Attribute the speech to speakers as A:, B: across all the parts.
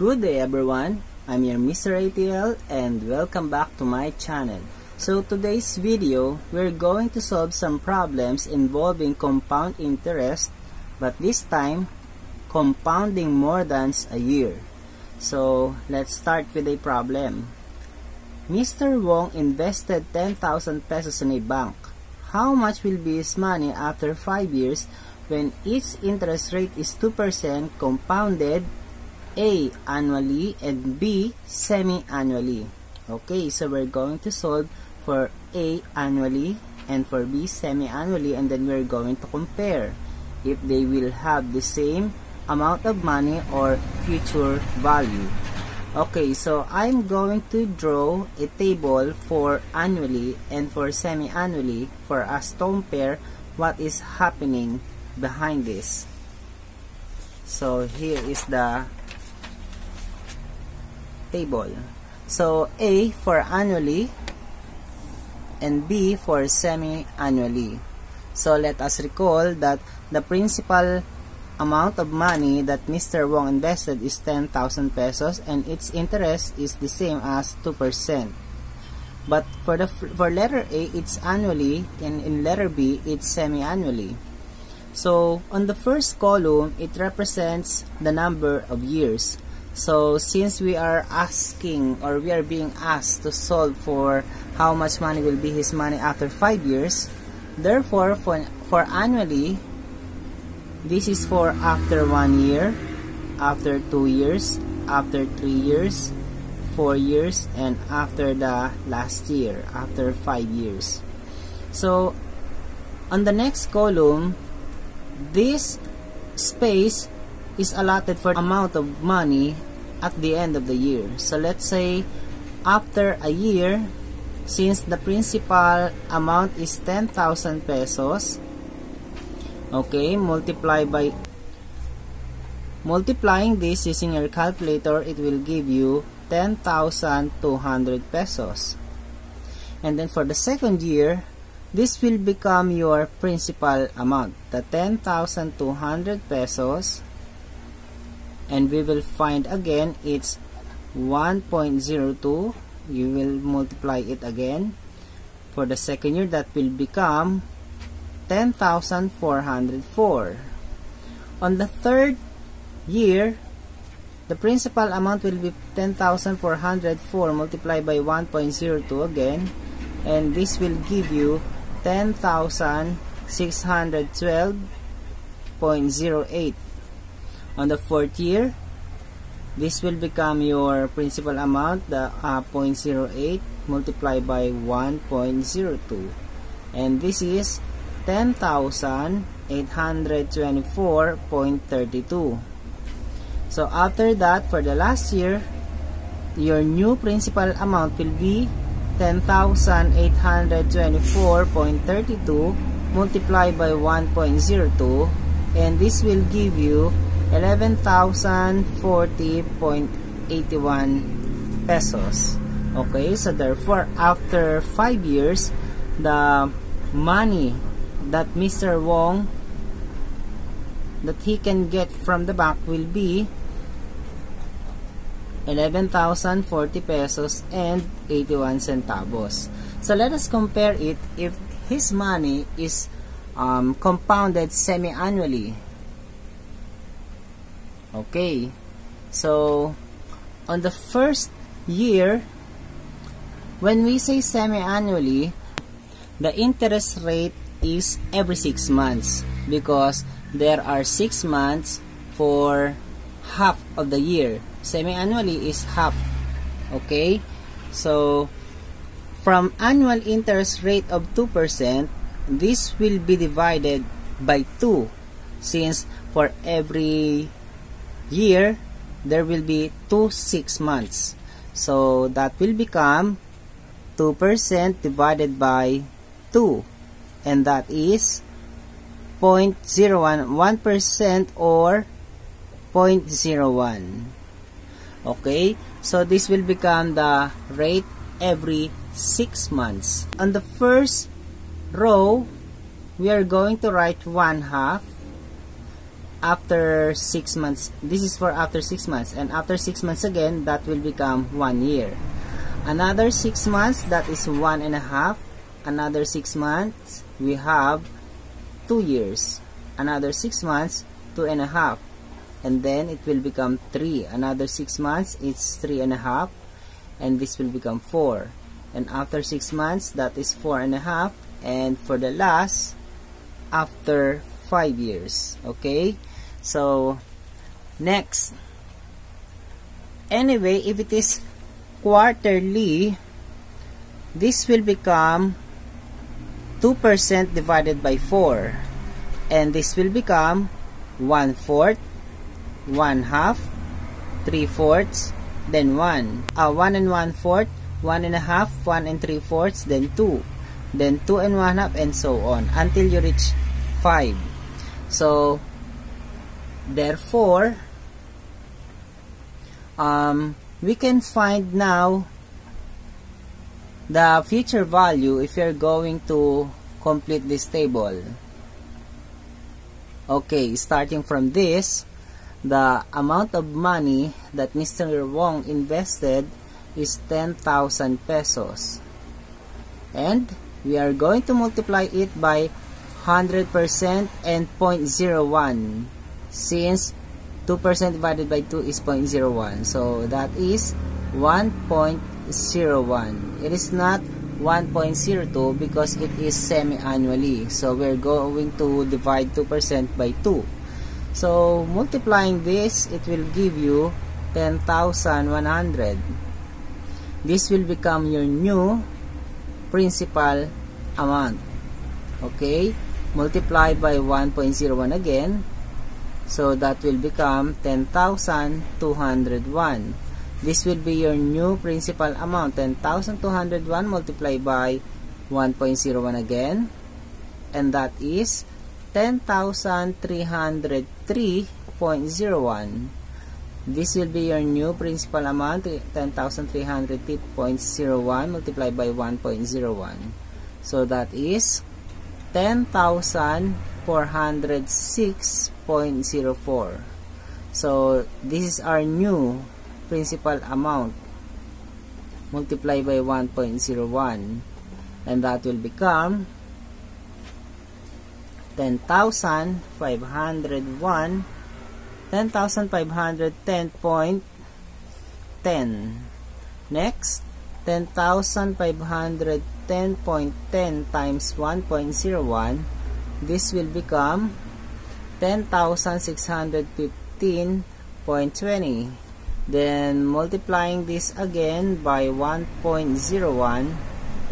A: Good day everyone, I'm your Mr. ATL and welcome back to my channel. So today's video, we're going to solve some problems involving compound interest but this time, compounding more than a year. So let's start with a problem. Mr. Wong invested 10,000 pesos in a bank. How much will be his money after 5 years when its interest rate is 2% compounded A. Annually and B. Semi-annually. Okay, so we're going to solve for A. Annually and for B. Semi-annually and then we're going to compare if they will have the same amount of money or future value. Okay, so I'm going to draw a table for annually and for semi-annually for us to compare what is happening behind this. So here is the table. So A for annually and B for semi-annually. So let us recall that the principal amount of money that Mr. Wong invested is 10,000 pesos and its interest is the same as 2%. But for the for letter A it's annually and in letter B it's semi-annually. So on the first column it represents the number of years. So since we are asking or we are being asked to solve for how much money will be his money after 5 years, therefore for, for annually, this is for after 1 year, after 2 years, after 3 years, 4 years, and after the last year, after 5 years. So on the next column, this space is allotted for amount of money at the end of the year. So let's say after a year, since the principal amount is 10,000 pesos, okay, multiply by multiplying this using your calculator, it will give you 10,200 pesos. And then for the second year, this will become your principal amount, the 10,200 pesos and we will find again it's 1.02 you will multiply it again. For the second year that will become 10,404 on the third year the principal amount will be 10,404 multiplied by 1.02 again and this will give you 10,612.08 on the fourth year this will become your principal amount the uh, 0.08 multiplied by 1.02 and this is 10,824.32 so after that for the last year your new principal amount will be 10,824.32 multiplied by 1.02 and this will give you 11,040.81 pesos. Okay, so therefore, after 5 years, the money that Mr. Wong that he can get from the bank will be 11,040 pesos and 81 centavos. So let us compare it if his money is um, compounded semi-annually. Okay, so on the first year, when we say semi-annually, the interest rate is every 6 months because there are 6 months for half of the year. Semi-annually is half. Okay? So, from annual interest rate of 2%, this will be divided by 2 since for every year, there will be two six months. So that will become 2% divided by 2 and that is 0.01% or 0.01 okay so this will become the rate every 6 months. On the first row we are going to write 1 half after 6 months. This is for after 6 months. And after 6 months again that will become 1 year. Another 6 months that is one and a half. Another 6 months we have 2 years. Another 6 months two and a half. And then it will become 3 another 6 months it's three and a half. And this will become 4 and after 6 months that is four and a half. And for the last after 5 years. Okay so next. Anyway if it is quarterly this will become 2% divided by 4 and this will become 1 fourth 1 half 3 fourths then 1 uh, 1 and 1 fourth 1 and a half 1 and 3 fourths then 2 then 2 and 1 half and so on until you reach 5 so therefore um, we can find now the future value if you're going to complete this table okay starting from this the amount of money that Mr. Wong invested is 10,000 pesos and we are going to multiply it by 100% and 0.01 since 2% divided by 2 is 0.01 so that is 1.01 it is not 1.02 because it is semi-annually. So we're going to divide 2% by 2 so multiplying this it will give you 10,100 this will become your new principal amount. Okay? Multiply by 1.01 again so that will become 10,201 this will be your new principal amount 10,201 multiplied by 1.01 again. And that is 10,303.01 this will be your new principal amount 10,303.01 multiplied by 1.01 so that is 10,406.04 so this is our new principal amount multiplied by 1.01 and that will become 10,501 10,510.10 next 10,510.10 times 1.01 this will become 10,615.20 then multiplying this again by 1.01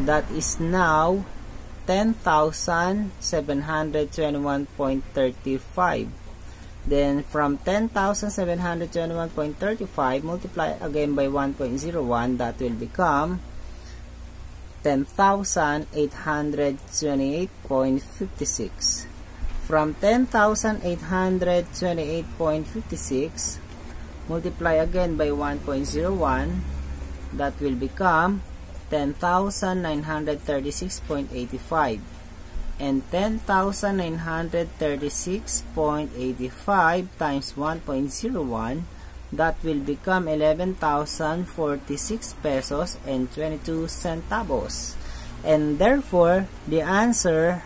A: that is now 10,721.35 then from 10,721.35 multiply again by 1.01 that will become 10,828.56 from 10,828.56 multiply again by 1.01 that will become 10,936.85 and 10,936.85 times 1.01 that will become 11,046 pesos and 22 centavos. And therefore the answer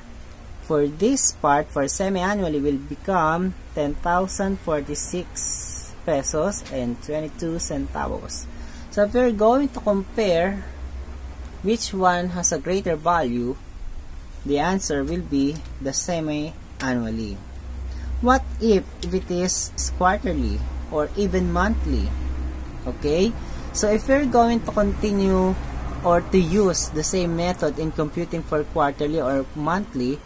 A: for this part for semi-annually will become 10,046 pesos and 22 centavos so if we're going to compare which one has a greater value the answer will be the semi-annually. What if, if it is quarterly or even monthly? Okay, so if we're going to continue or to use the same method in computing for quarterly or monthly,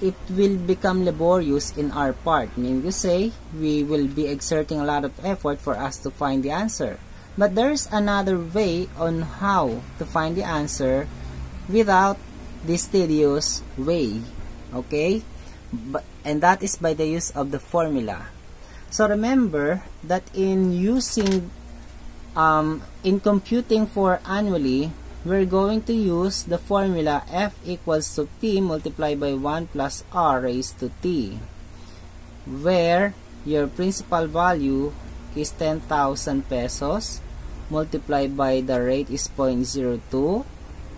A: it will become laborious in our part. Meaning to say, we will be exerting a lot of effort for us to find the answer. But there's another way on how to find the answer without this tedious way okay but, and that is by the use of the formula so remember that in using um, in computing for annually we're going to use the formula f equals to p multiplied by 1 plus r raised to t where your principal value is 10,000 pesos multiplied by the rate is 0.02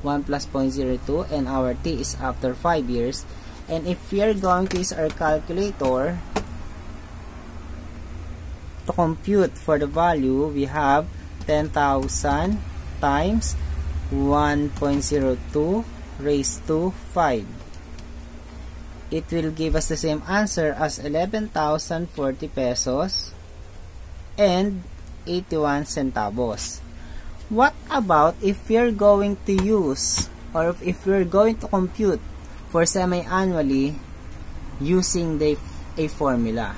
A: 1 plus 0.02 and our t is after 5 years. And if are going to use our calculator to compute for the value we have 10,000 times 1.02 raised to 5 it will give us the same answer as 11,040 pesos and 81 centavos. What about if we're going to use or if we're going to compute for semi-annually using the a formula?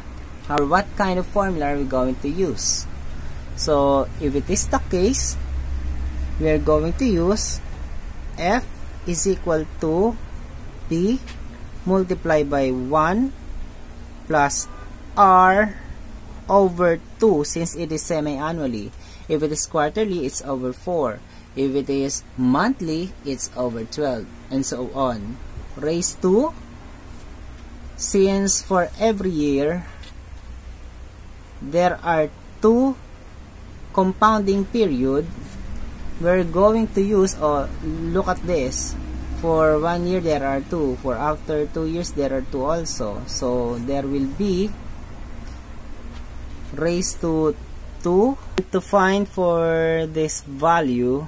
A: Or what kind of formula are we going to use? So, if it is the case, we are going to use F is equal to P multiplied by 1 plus R over 2 since it is semi-annually. If it is quarterly, it's over 4. If it is monthly, it's over 12. And so on. Raised to, since for every year, there are two compounding period, we're going to use, or oh, look at this, for one year there are two, for after two years there are two also. So there will be raised to 2 to find for this value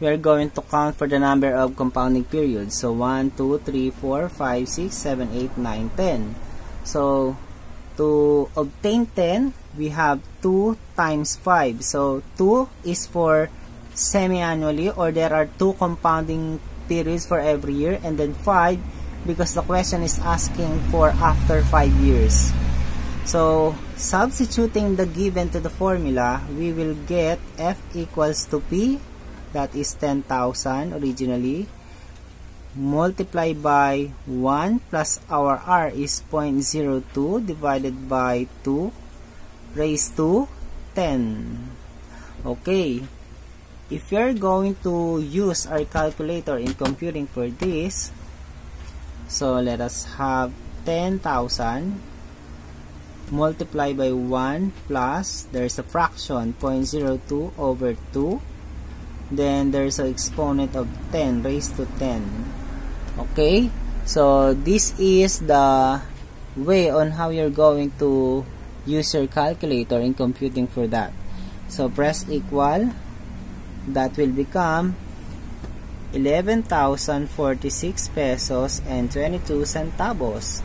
A: we are going to count for the number of compounding periods. So 1 2 3 4 5 6 7 8 9 10 so to obtain 10 we have 2 times 5 so 2 is for semi-annually or there are two compounding periods for every year and then 5 because the question is asking for after 5 years so, substituting the given to the formula, we will get F equals to P, that is 10,000 originally, multiplied by 1 plus our R is 0.02 divided by 2 raised to 10. Okay, if you're going to use our calculator in computing for this, so let us have 10,000 multiply by 1 plus there's a fraction 0.02 over 2 then there's an exponent of 10 raised to 10 okay? So this is the way on how you're going to use your calculator in computing for that. So press equal that will become 11,046 pesos and 22 centavos.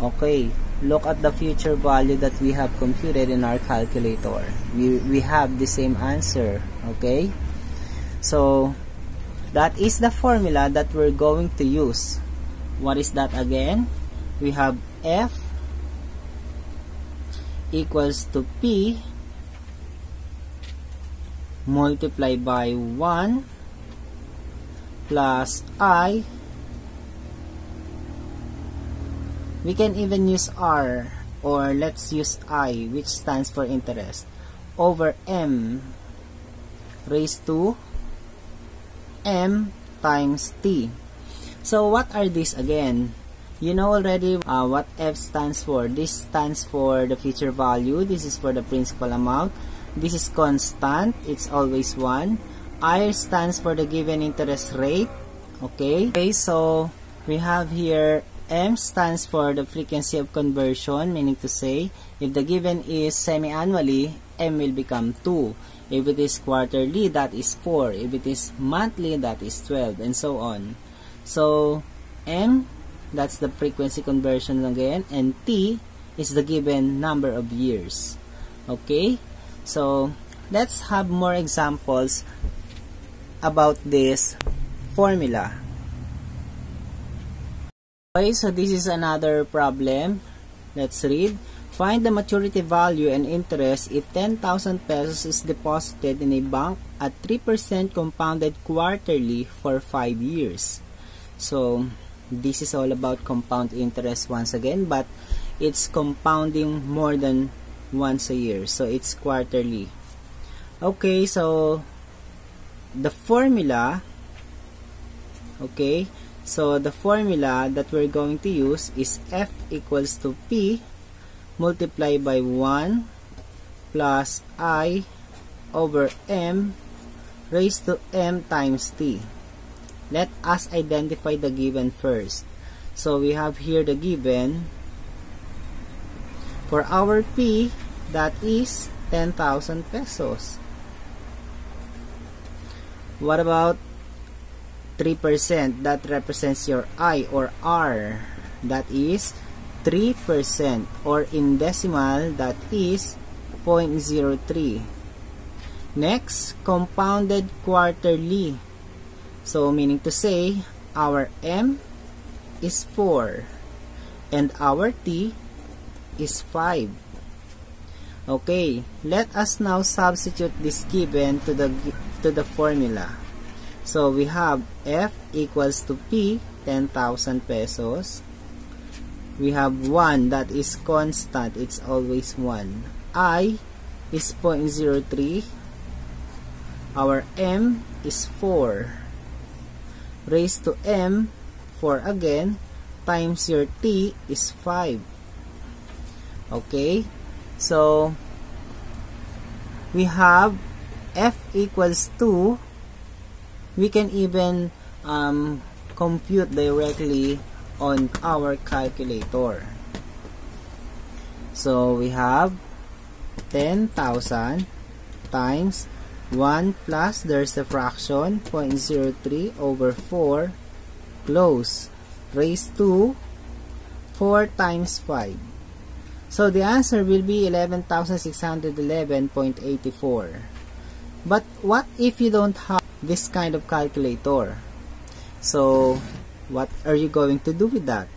A: Okay look at the future value that we have computed in our calculator. We, we have the same answer okay? So that is the formula that we're going to use. What is that again? We have F equals to P multiplied by 1 plus I We can even use R or let's use I which stands for interest over M raised to M times T. So what are these again? You know already uh, what F stands for. This stands for the future value. This is for the principal amount. This is constant. It's always 1. I stands for the given interest rate. Okay. Okay, so we have here M stands for the frequency of conversion, meaning to say, if the given is semi-annually, M will become 2. If it is quarterly, that is 4. If it is monthly, that is 12, and so on. So, M, that's the frequency conversion again, and T is the given number of years. Okay? So, let's have more examples about this formula. Okay, so this is another problem. Let's read. Find the maturity value and interest if 10,000 pesos is deposited in a bank at 3% compounded quarterly for 5 years. So, this is all about compound interest once again, but it's compounding more than once a year. So, it's quarterly. Okay, so the formula, okay, So, the formula that we're going to use is F equals to P multiplied by 1 plus i over m raised to m times t. Let us identify the given first. So we have here the given. For our P, that is 10,000 pesos. What about 3%? That represents your I or R. That is 3% or in decimal that is 0.03. Next, compounded quarterly. So meaning to say our M is 4 and our T is 5. Okay, let us now substitute this given to the to the formula. So we have F equals to P 10,000 pesos. We have 1 that is constant it's always 1 i is 0.03 our m is 4 raised to m 4 again times your t is 5 okay so we have f equals 2 we can even um, compute directly on our calculator. So we have 10,000 times 1 plus there's a fraction 0.03 over 4 close raised to 4 times 5. So the answer will be 11,611.84. But what if you don't have this kind of calculator? So what are you going to do with that?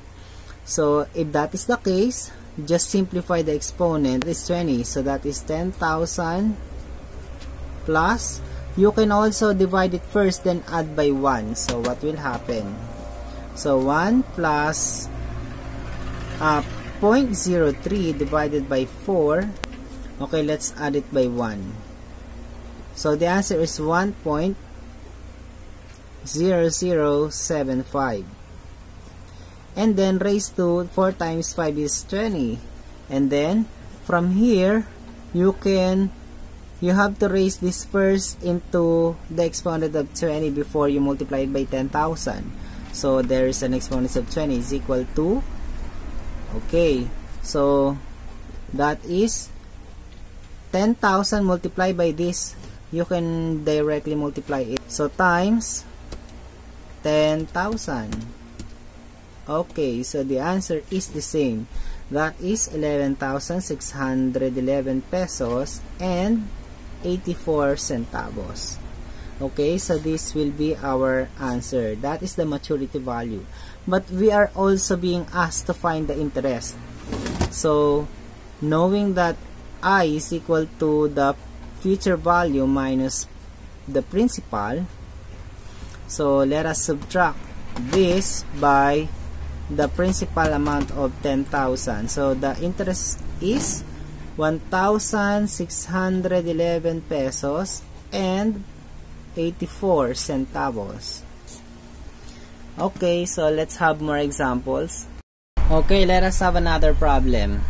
A: So if that is the case, just simplify the exponent. Is 20, so that is 10,000 plus. You can also divide it first, then add by 1. So what will happen? So 1 plus uh, 0.03 divided by 4. Okay, let's add it by 1. So the answer is 1.0075. and then raised to 4 times 5 is 20 and then from here you can you have to raise this first into the exponent of 20 before you multiply it by 10,000 so there is an exponent of 20 is equal to okay so that is 10,000 multiplied by this you can directly multiply it so times 10,000. Okay, so the answer is the same. That is 11,611 pesos and 84 centavos. Okay, so this will be our answer. That is the maturity value. But we are also being asked to find the interest. So, knowing that I is equal to the future value minus the principal, so let us subtract this by the principal amount of 10,000. So the interest is 1,611 pesos and 84 centavos. Okay, so let's have more examples. Okay, let us have another problem.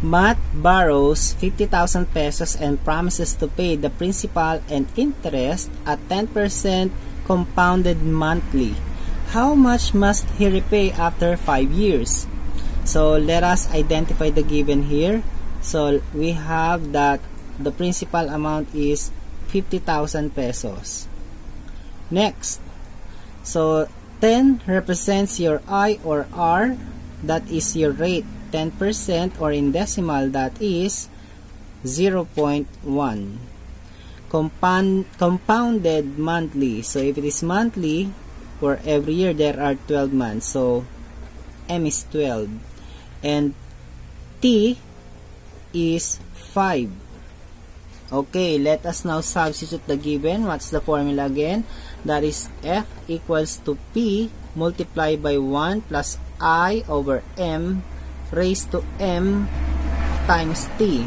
A: Matt borrows 50,000 pesos and promises to pay the principal and interest at 10% compounded monthly. How much must he repay after 5 years? So let us identify the given here. So we have that the principal amount is 50,000 pesos. Next, so 10 represents your I or R, that is your rate, 10% or in decimal, that is 0.1 compound, compounded monthly. So if it is monthly, for every year there are 12 months. So M is 12. And T is 5. Okay, let us now substitute the given. What's the formula again? That is F equals to P multiplied by 1 plus I over M raised to M times T.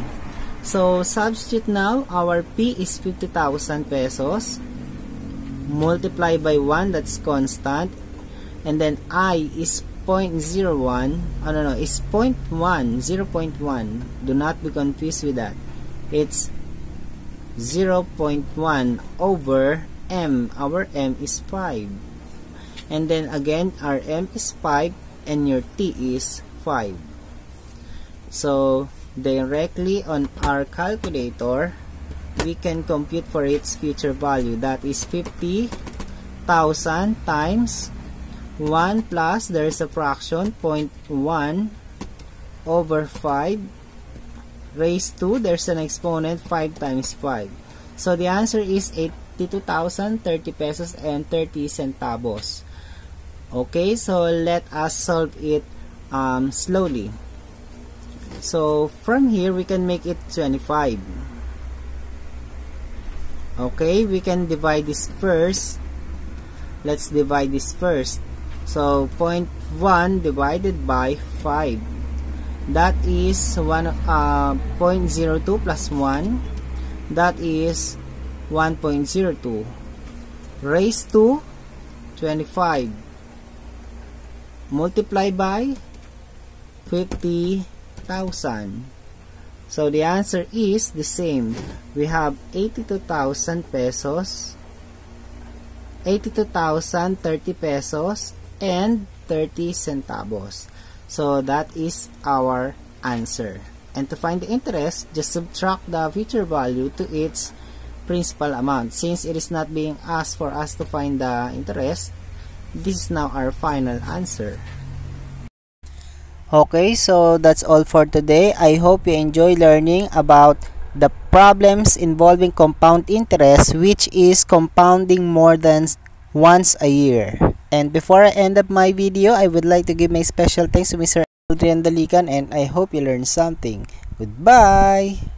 A: So, substitute now, our P is 50,000 pesos. Multiply by 1, that's constant. And then I is 0.01 oh no no is 0.1 0.1 do not be confused with that it's 0.1 over m our m is 5 and then again our m is 5 and your t is 5 so directly on our calculator we can compute for its future value. That is 50,000 times 1 plus there is a fraction 0.1 over 5 raised to there's an exponent 5 times 5 so the answer is 82,030 pesos and 30 centavos. Okay so let us solve it um, slowly. So from here we can make it 25 okay we can divide this first. Let's divide this first. So 0.1 divided by 5 that is 1 uh, 0.02 plus 1 that is 1.02 raised to 25 multiply by 50,000 so the answer is the same. We have 82,000 pesos 82,030 pesos and 30 centavos so that is our answer. And to find the interest just subtract the future value to its principal amount. Since it is not being asked for us to find the interest this is now our final answer. Okay so that's all for today. I hope you enjoy learning about the problems involving compound interest which is compounding more than once a year and before i end up my video i would like to give my special thanks to mr Adrian Dalikan and i hope you learned something. Goodbye